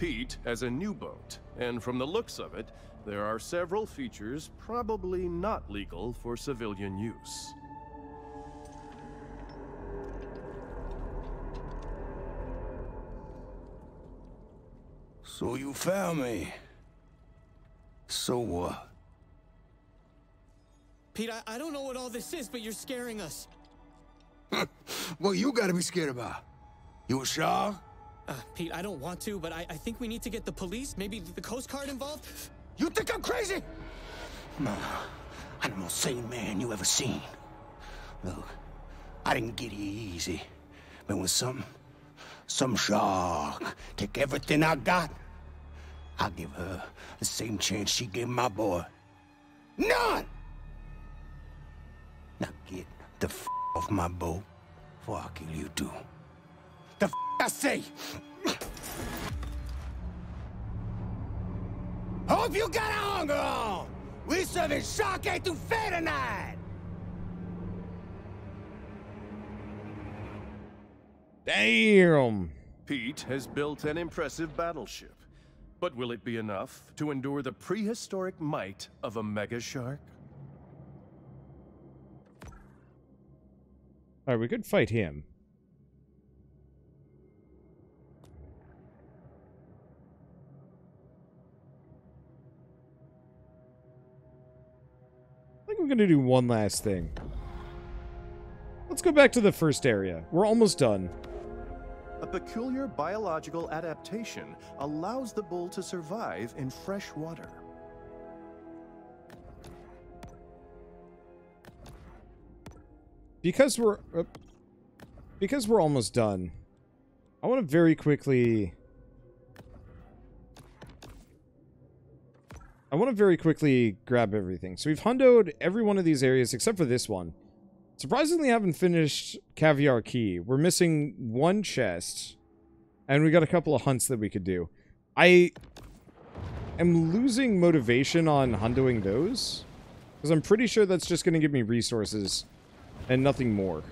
Pete has a new boat, and from the looks of it, there are several features probably not legal for civilian use. So you found me. So what? Pete, I, I don't know what all this is, but you're scaring us. What you gotta be scared about? You a shark? Uh, Pete, I don't want to, but I, I think we need to get the police, maybe the Coast Guard involved. You think I'm crazy? Nah, I'm the most sane man you ever seen. Look, I didn't get here easy. But when some, some shark take everything I got, I'll give her the same chance she gave my boy. None! Now get the f off my boat before I kill you too. The f I say! Hope you got a hunger on! We serving shark etouffee tonight! Damn. Pete has built an impressive battleship, but will it be enough to endure the prehistoric might of a mega shark? All right, we could fight him. Going to do one last thing. Let's go back to the first area. We're almost done. A peculiar biological adaptation allows the bull to survive in fresh water. Because we're... Uh, because we're almost done, I want to very quickly... want to very quickly grab everything. So we've hundoed every one of these areas except for this one. Surprisingly, I haven't finished Caviar Key. We're missing one chest. And we got a couple of hunts that we could do. I am losing motivation on hundoing those. Because I'm pretty sure that's just going to give me resources and nothing more.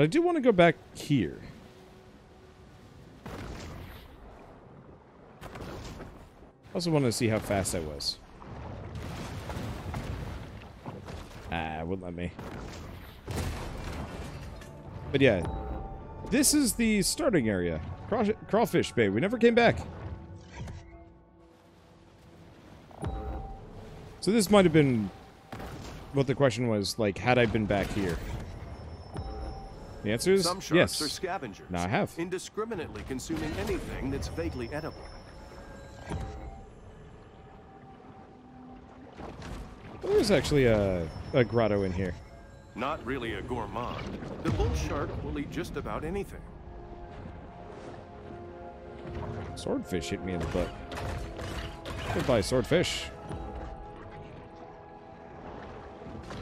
But I do want to go back here. I also want to see how fast I was. Ah, wouldn't let me. But yeah, this is the starting area. Craw Crawfish Bay. We never came back. So this might have been what the question was, like, had I been back here? The answer is Some sharks yes. are scavengers. Now I have. Indiscriminately consuming anything that's vaguely edible. There's actually a, a grotto in here. Not really a gourmand. The bull shark will eat just about anything. Swordfish hit me in the butt. Goodbye, swordfish.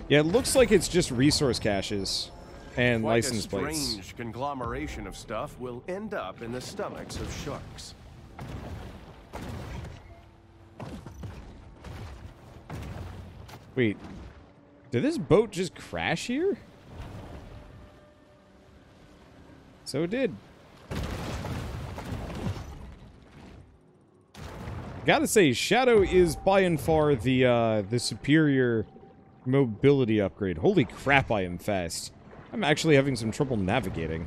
Yeah, it looks like it's just resource caches and Quite license a plates. strange conglomeration of stuff will end up in the stomachs of sharks. Wait, did this boat just crash here? So it did. Gotta say, Shadow is by and far the uh, the superior mobility upgrade. Holy crap, I am fast. I'm actually having some trouble navigating.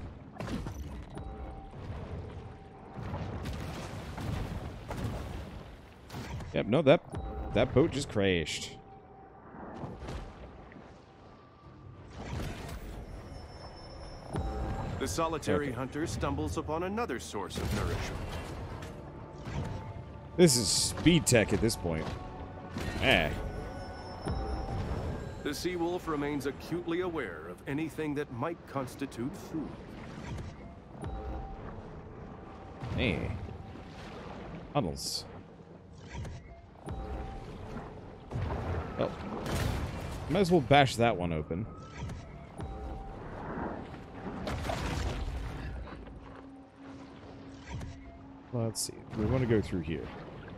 Yep, no, that that boat just crashed. The solitary Okay. hunter stumbles upon another source of nourishment. This is speed tech at this point. Eh. The sea wolf remains acutely aware of anything that might constitute food. Hey. Tunnels. Oh. Might as well bash that one open. Let's see. We want to go through here.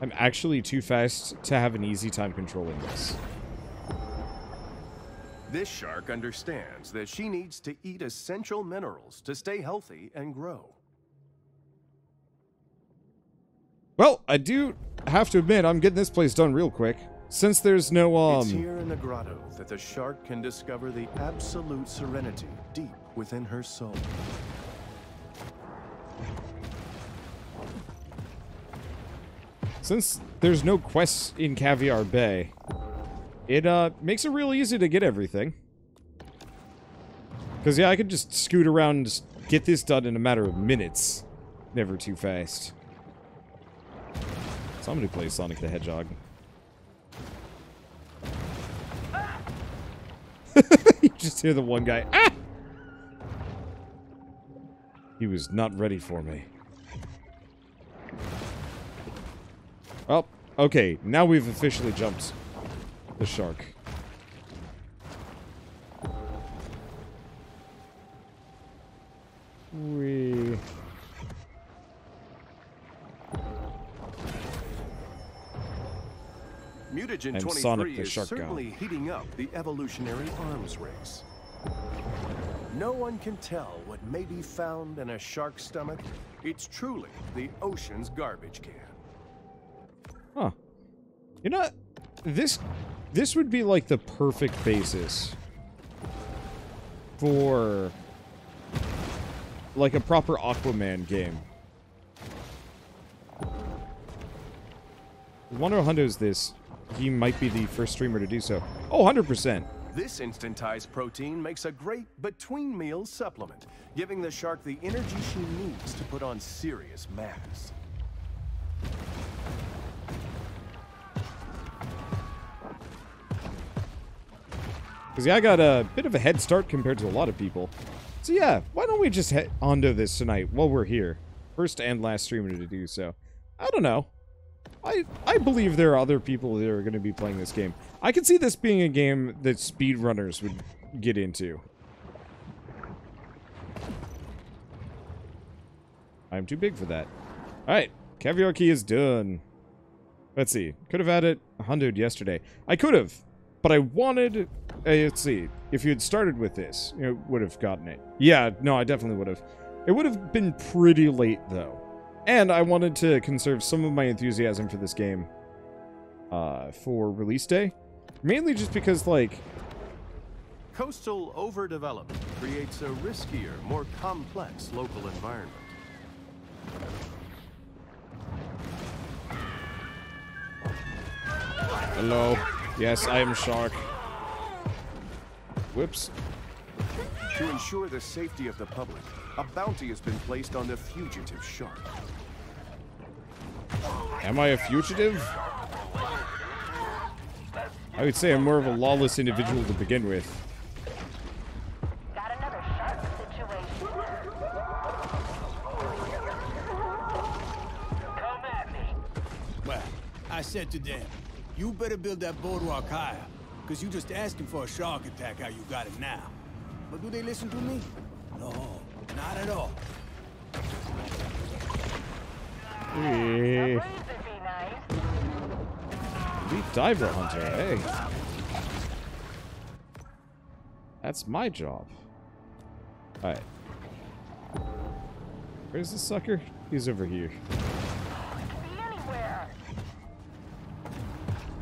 I'm actually too fast to have an easy time controlling this. This shark understands that she needs to eat essential minerals to stay healthy and grow. Well, I do have to admit, I'm getting this place done real quick. Since there's no, um... it's here in the grotto that the shark can discover the absolute serenity deep within her soul. Since there's no quests in Caviar Bay, it, uh, makes it real easy to get everything. Because, yeah, I could just scoot around and just get this done in a matter of minutes. Never too fast. Somebody play Sonic the Hedgehog. you just hear the one guy, ah! He was not ready for me. Oh, okay. Now we've officially jumped the shark. We. Mutagen I'm 23 Sonic the is Shark God. certainly heating up the evolutionary arms race. No one can tell what may be found in a shark's stomach. It's truly the ocean's garbage can. Huh. You know, this this would be like the perfect basis for like a proper Aquaman game. Wonder Hundo's this. He might be the first streamer to do so. Oh, 100%. This instantized protein makes a great between meals supplement, giving the shark the energy she needs to put on serious mass. Because, yeah, I got a bit of a head start compared to a lot of people. So, yeah, why don't we just head onto this tonight while we're here? First and last streamer to do so. I don't know. I I believe there are other people that are going to be playing this game. I could see this being a game that speedrunners would get into. I'm too big for that. Alright, Caviar Key is done. Let's see. Could have had it 100 yesterday. I could have, but I wanted... Uh, let's see. If you had started with this, you would have gotten it. Yeah, no, I definitely would have. It would have been pretty late, though. And I wanted to conserve some of my enthusiasm for this game uh, for release day. Mainly just because, like, Coastal overdevelopment creates a riskier, more complex local environment. hello. Yes, I am Shark. Whoops. To ensure the safety of the public, a bounty has been placed on the fugitive shark. Am I a fugitive? I would say I'm more of a lawless individual to begin with. Got another shark situation. Come at me. Well, I said to them, you better build that boardwalk higher, because you just asking for a shark attack how you got it now. But do they listen to me? No, not at all. Please would be diver hunter, hey. That's my job. Alright. Where's the sucker? He's over here.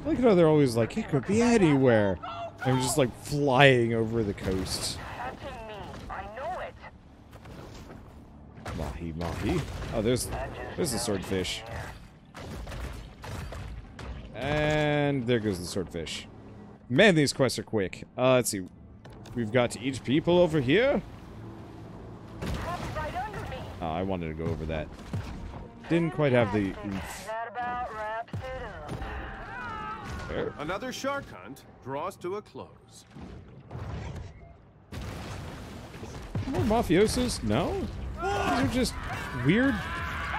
Look at how they're always like, it could be anywhere. I'm just like flying over the coast. Mahi mahi. Oh, there's there's the swordfish. And there goes the swordfish. Man, these quests are quick. Uh, let's see. We've got to each people over here. Oh, I wanted to go over that. Didn't quite have the oomph. That about wraps it up. There. Another shark hunt draws to a close. More mafiosos? No? These are just weird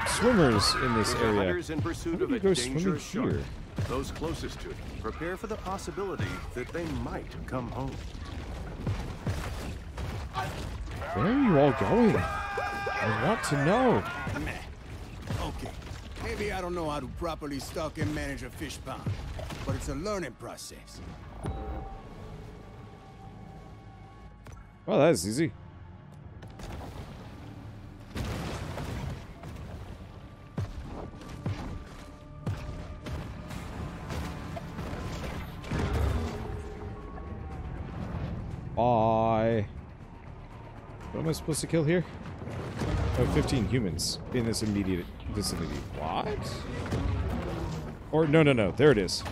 swimmers in this area. hunters in pursuit How of do a you go swimming shark, here? those closest to it prepare for the possibility that they might come home. Where are you all going? I want to know. Okay, maybe I don't know how to properly stock and manage a fish pond, but it's a learning process. Well, that is easy. What am I supposed to kill here? Oh, 15 humans in this immediate vicinity. What? Or, no, no, no. There it is.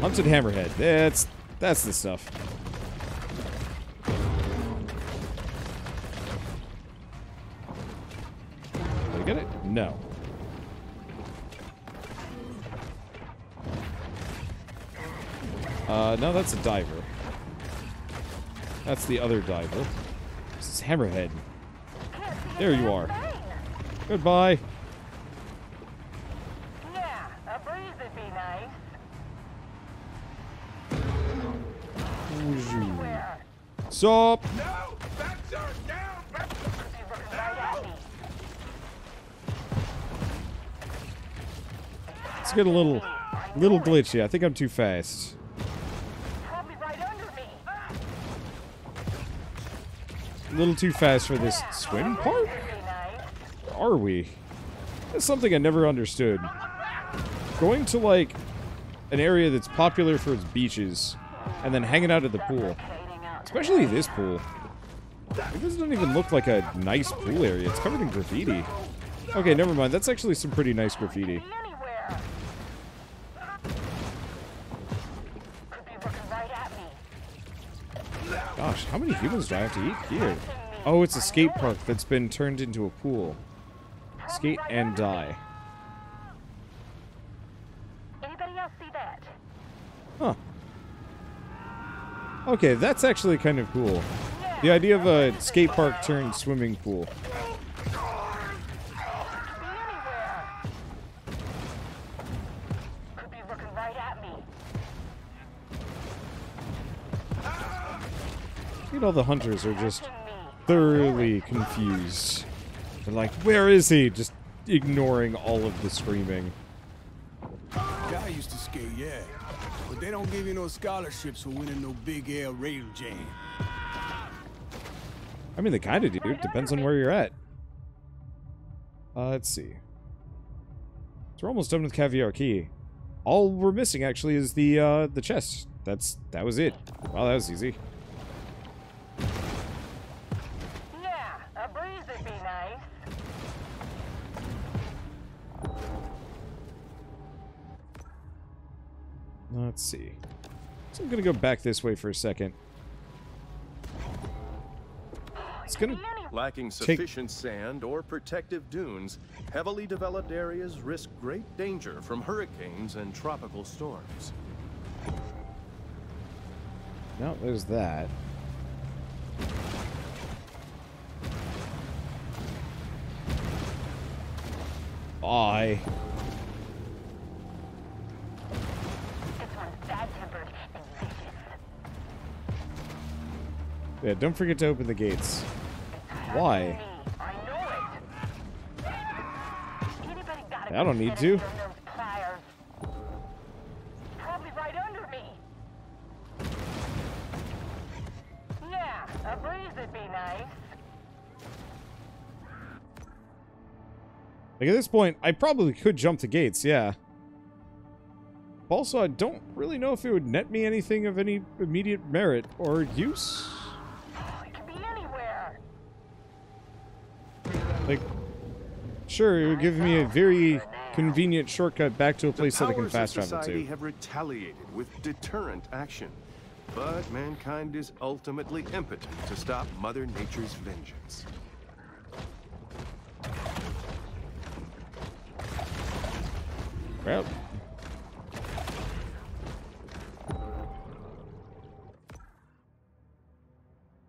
Hunted Hammerhead. That's, that's the stuff. Did I get it? No. Uh, no, that's a diver. That's the other diver. This is Hammerhead. There you are. Goodbye. Me. Let's get a little, little glitchy. I think I'm too fast. A little too fast for this swim be nice. Are we? That's something I never understood. Going to, like, an area that's popular for its beaches, and then hanging out at the pool. Especially this pool. It doesn't even look like a nice pool area. It's covered in graffiti. Okay, never mind. That's actually some pretty nice graffiti. Gosh, how many humans do I have to eat here? Oh, it's a skate park that's been turned into a pool. Skate and die. Anybody else see that? Huh. Okay, that's actually kind of cool. The idea of a skate park turned swimming pool. You know, the hunters are just thoroughly confused. They're like, where is he? Just ignoring all of the screaming. Yeah. But they don't give you no scholarships for winning no big air rail jam. I mean, they kind of do. Depends on where you're at. Uh, let's see. So we're almost done with Caviar Key. All we're missing, actually, is the, uh, the chest. That's, that was it. Wow, that was easy. Let's see. So I'm gonna go back this way for a second. It's gonna... Lacking Take- sufficient sand or protective dunes, heavily developed areas risk great danger from hurricanes and tropical storms. No, there's that. Bye. Yeah, don't forget to open the gates. Why? I know it. Anybody got a I don't need to. Probably right under me. Yeah, a breeze would be nice. Like, at this point, I probably could jump the gates, yeah. Also, I don't really know if it would net me anything of any immediate merit or use. Sure, it would give me a very convenient shortcut back to a place that I can fast travel society to. have retaliated with deterrent action, but mankind is ultimately impotent to stop Mother Nature's vengeance. Well.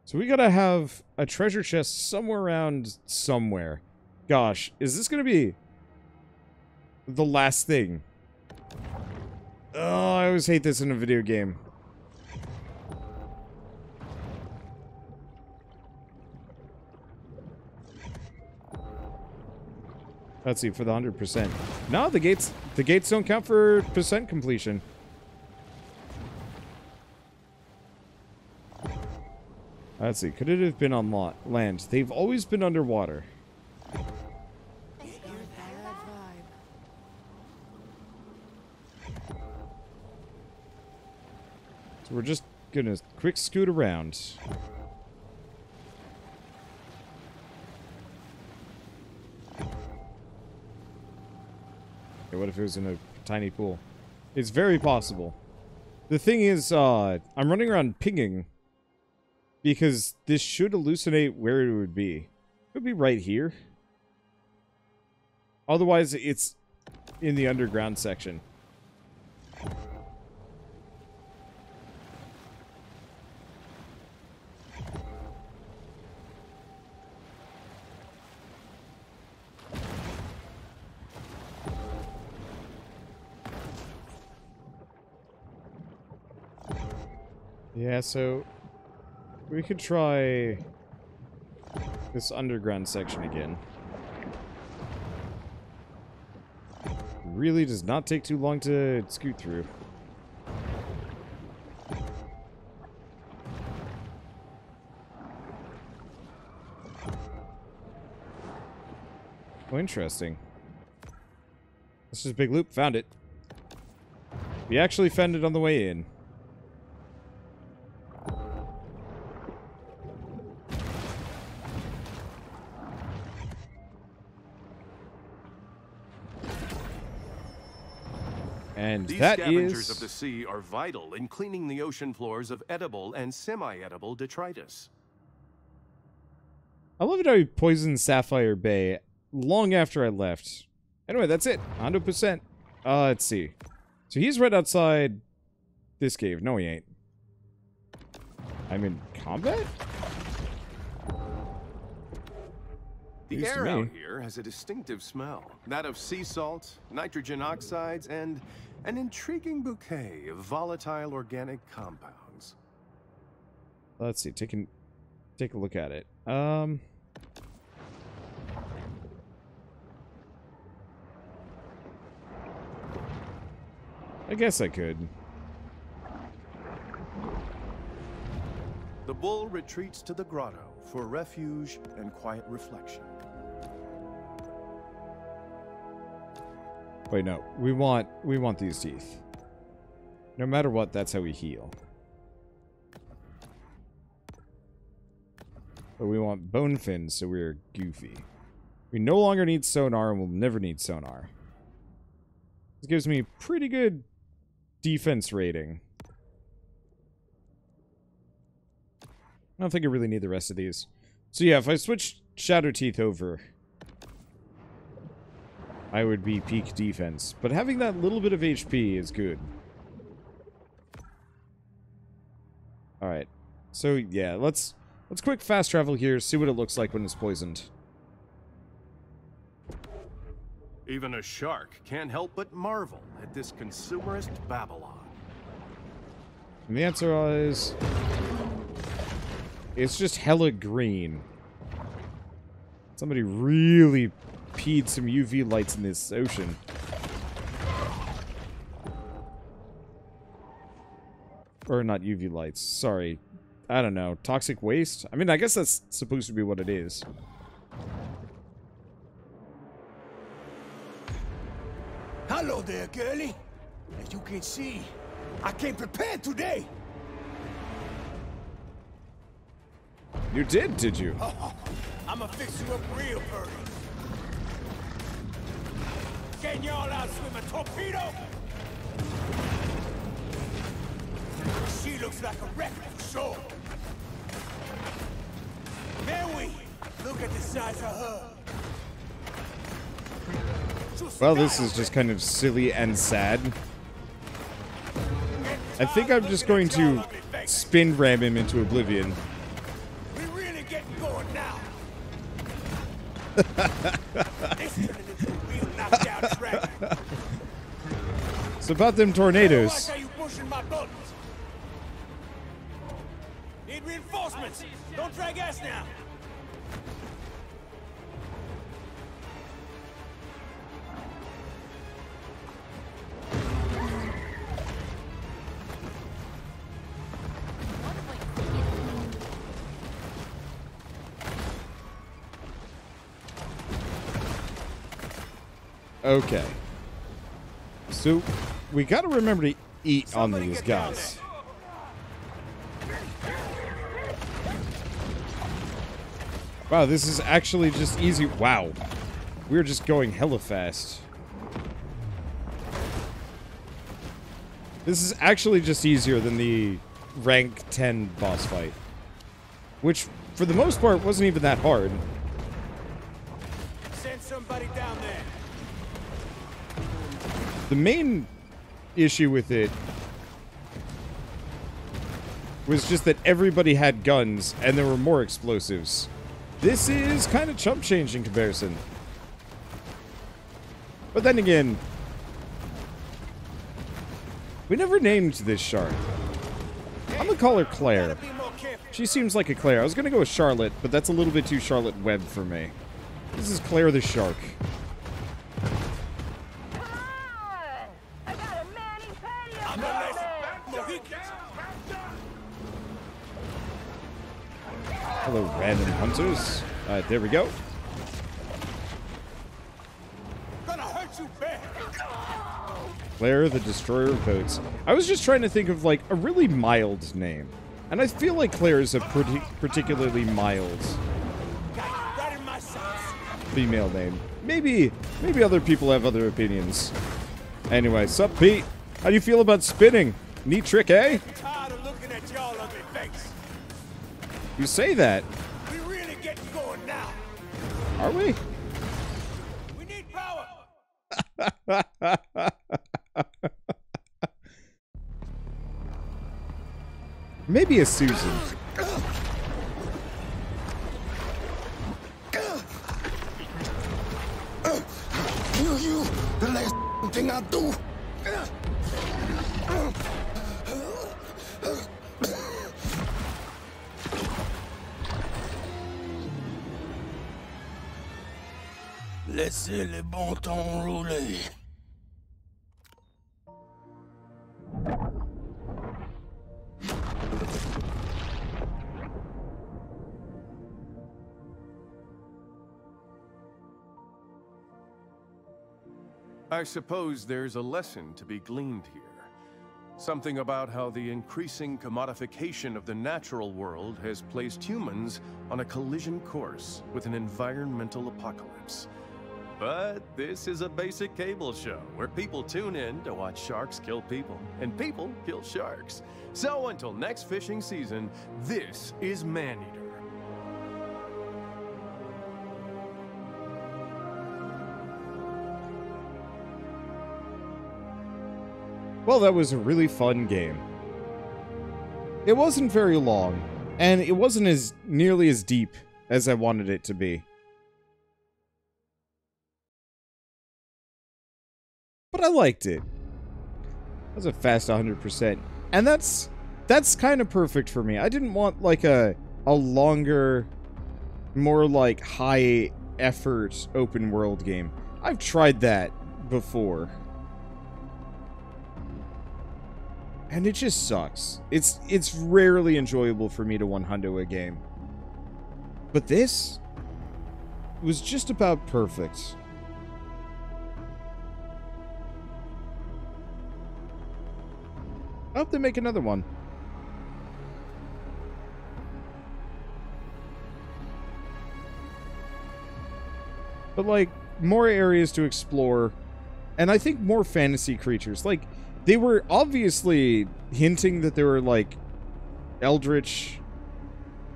So we gotta have a treasure chest somewhere around somewhere. Gosh, is this gonna be the last thing? Oh, I always hate this in a video game. Let's see for the hundred percent. No, the gates the gates don't count for percent completion. Let's see. Could it have been on land? They've always been underwater. So we're just gonna quick scoot around. Okay, what if it was in a tiny pool? It's very possible. The thing is, uh, I'm running around pinging because this should hallucinate where it would be. It would be right here. Otherwise, it's in the underground section. Yeah, so we could try this underground section again. Really does not take too long to scoot through. Oh, interesting. This is a big loop. Found it. We actually found it on the way in. These that scavengers is of the sea are vital in cleaning the ocean floors of edible and semi-edible detritus. I love it how he poisoned Sapphire Bay long after I left. Anyway, that's it. 100%. Uh, let's see. So he's right outside this cave. No, he ain't. I'm in combat? The air out here has a distinctive smell, that of sea salt, nitrogen oxides, and an intriguing bouquet of volatile organic compounds. Let's see. Take a, take a look at it. Um... I guess I could. The bull retreats to the grotto for refuge and quiet reflection. No. We want we want these teeth. No matter what, that's how we heal. But we want bone fins, so we're goofy. We no longer need sonar, and we'll never need sonar. This gives me pretty good defense rating. I don't think I really need the rest of these. So yeah, if I switch Shadow Teeth over, I would be peak defense. But having that little bit of HP is good. Alright. So yeah, let's let's quick fast travel here, see what it looks like when it's poisoned. Even a shark can't help but marvel at this consumerist Babylon. And the answer is... It's just hella green. Somebody really peed some UV lights in this ocean. Or not UV lights, sorry. I don't know. Toxic waste? I mean, I guess that's supposed to be what it is. Hello there, girlie. As you can see, I came prepared today. You did, did you? I'ma fix you up real pretty. Can y'all outswim a torpedo? She looks like a wreck for sure. Mary, look at the size of her. Well, this is just kind of silly and sad. I think I'm just going to spin ram him into oblivion. We really getting going now. It's about them tornadoes. Like Need reinforcements. Don't drag ass now. Okay. So we gotta remember to eat on these guys. Wow, this is actually just easy. Wow. We're just going hella fast. This is actually just easier than the rank 10 boss fight. Which, for the most part, wasn't even that hard. Send somebody down there. The main issue with it was just that everybody had guns and there were more explosives. This is kind of chump change in comparison. But then again, we never named this shark. I'm gonna call her Claire. She seems like a Claire. I was gonna go with Charlotte, but that's a little bit too Charlotte Webb for me. This is Claire the shark. Come on! I got a mani patio coming! Mohicans. Hello, random hunters. Uh, there we go. Gonna hurt you bad. Claire, the Destroyer of Boats. I was just trying to think of, like, a really mild name. And I feel like Claire is a pretty particularly mild Got you right in my sights. female name. Maybe, maybe other people have other opinions. Anyway, sup, Pete? How do you feel about spinning? Neat trick, eh? Tired of looking at y'all ugly face. You say that. Are we? We need power. Maybe a Susan. I suppose there's a lesson to be gleaned here. Something about how the increasing commodification of the natural world has placed humans on a collision course with an environmental apocalypse. But this is a basic cable show where people tune in to watch sharks kill people and people kill sharks. So until next fishing season, this is Maneater. Well, that was a really fun game. It wasn't very long, and it wasn't as nearly as deep as I wanted it to be. But I liked it. That was a fast 100%. And that's that's kind of perfect for me. I didn't want like a a longer more like high effort open world game. I've tried that before. And it just sucks. It's it's rarely enjoyable for me to one hundo a game. But this was just about perfect. I hope they make another one. But like more areas to explore and I think more fantasy creatures. Like they were obviously hinting that there were like eldritch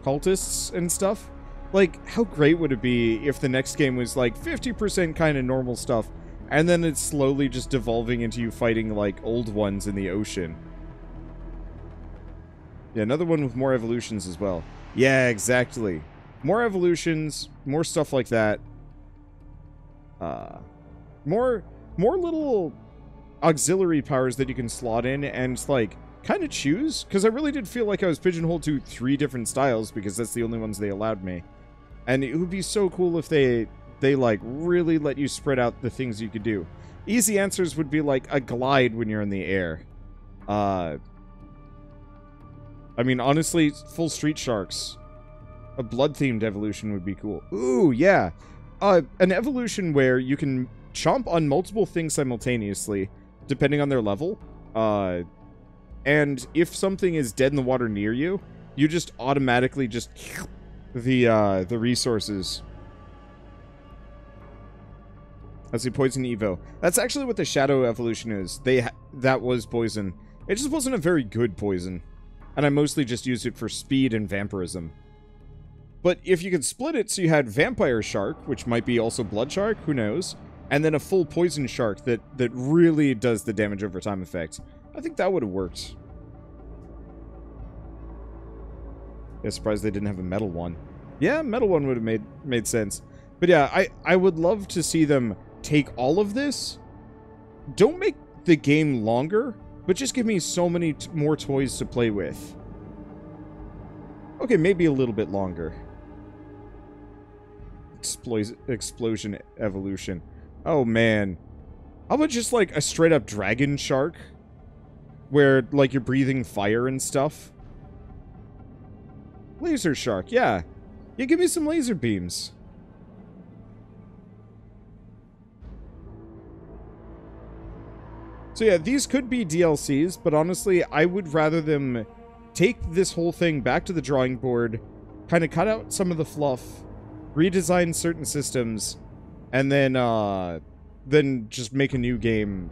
cultists and stuff. Like, how great would it be if the next game was like 50% kind of normal stuff, and then it's slowly just devolving into you fighting like old ones in the ocean? Yeah, another one with more evolutions as well. Yeah, exactly. More evolutions, more stuff like that. Uh, more, more little auxiliary powers that you can slot in and like kind of choose because I really did feel like I was pigeonholed to three different styles because that's the only ones they allowed me. And it would be so cool if they they like really let you spread out the things you could do. Easy answers would be like a glide when you're in the air. Uh I mean honestly, full street sharks. A blood themed evolution would be cool. Ooh, yeah. Uh an evolution where you can chomp on multiple things simultaneously, depending on their level. Uh, and if something is dead in the water near you, you just automatically just the uh, the resources. That's the poison evo. That's actually what the shadow evolution is. They ha- that was poison. It just wasn't a very good poison, and I mostly just used it for speed and vampirism. But if you could split it so you had vampire shark, which might be also blood shark, who knows, and then a full poison shark that that really does the damage over time effect, I think that would have worked. Yeah, surprised they didn't have a metal one. Yeah, metal one would have made made sense. But yeah, I I would love to see them take all of this. Don't make the game longer, but just give me so many more toys to play with. Okay, maybe a little bit longer. Explosion evolution. Oh man. How about just like a straight up dragon shark? Where like you're breathing fire and stuff? Laser shark, yeah. Yeah, give me some laser beams. So yeah, these could be DLCs, but honestly, I would rather them take this whole thing back to the drawing board, kind of cut out some of the fluff, redesign certain systems, and then uh then just make a new game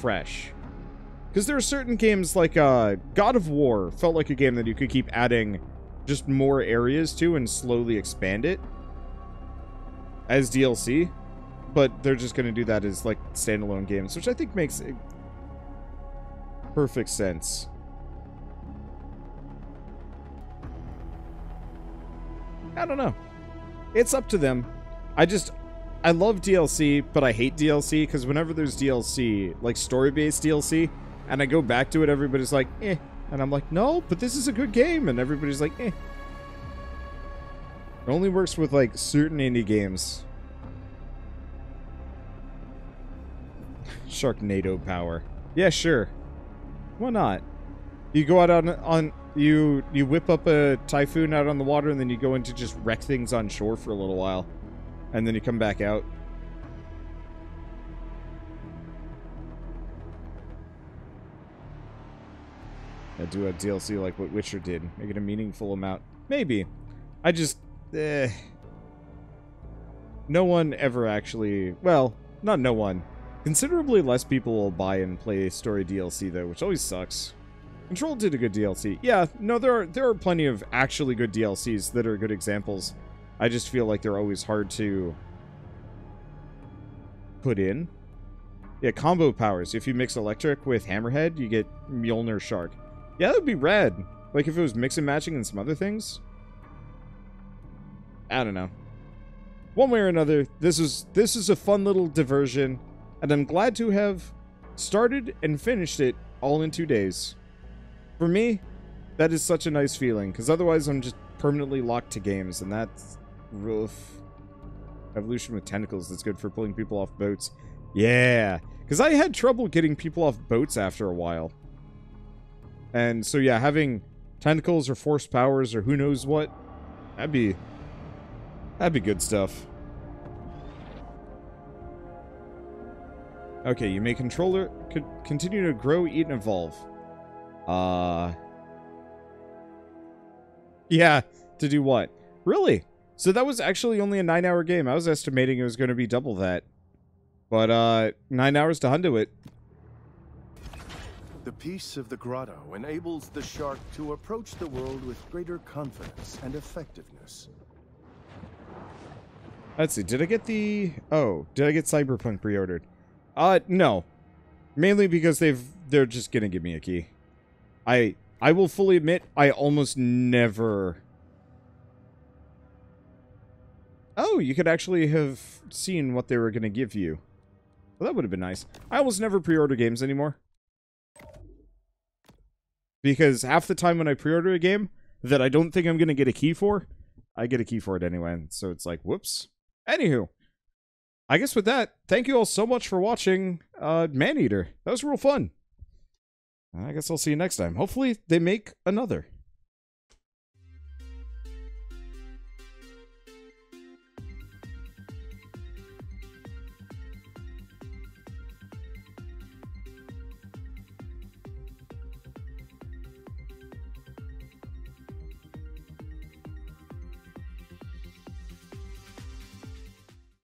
fresh. Because there are certain games like uh, God of War felt like a game that you could keep adding just more areas to and slowly expand it as DLC. But they're just going to do that as like standalone games, which I think makes perfect sense. I don't know. It's up to them. I just I love DLC, but I hate DLC because whenever there's DLC, like story-based DLC, and I go back to it, everybody's like, eh. And I'm like, no, but this is a good game. And everybody's like, eh. It only works with, like, certain indie games. Sharknado power. Yeah, sure. Why not? You go out on, on you you whip up a typhoon out on the water and then you go into just wreck things on shore for a little while. And then you come back out. I do a DLC like what Witcher did. Make it a meaningful amount. Maybe. I just... Eh. No one ever actually... Well, not no one. Considerably less people will buy and play story DLC, though, which always sucks. Control did a good DLC. Yeah, no, there are there are plenty of actually good DLCs that are good examples. I just feel like they're always hard to put in. Yeah, combo powers. If you mix electric with hammerhead, you get Mjolnir Shark. Yeah, that would be rad. Like if it was mix and matching and some other things. I don't know. One way or another, this is this is a fun little diversion, and I'm glad to have started and finished it all in two days. For me, that is such a nice feeling, because otherwise I'm just permanently locked to games, and that's rough. Evolution with tentacles that's good for pulling people off boats. Yeah, because I had trouble getting people off boats after a while. And so yeah, having tentacles or force powers or who knows what, that'd be that'd be good stuff. Okay, you may controller continue to grow, eat, and evolve. Uh Yeah, to do what? Really? So that was actually only a nine hour game. I was estimating it was going to be double that. But, uh, nine hours to hundo it. The peace of the grotto enables the shark to approach the world with greater confidence and effectiveness. Let's see, did I get the... Oh, did I get Cyberpunk pre-ordered? Uh, no. Mainly because they've... They're just gonna give me a key. I... I will fully admit, I almost never... Oh, you could actually have seen what they were gonna give you. Well, that would have been nice. I almost never pre-order games anymore. Because half the time when I pre-order a game that I don't think I'm going to get a key for, I get a key for it anyway. So it's like, whoops. Anywho, I guess with that, thank you all so much for watching uh, Maneater. That was real fun. I guess I'll see you next time. Hopefully they make another.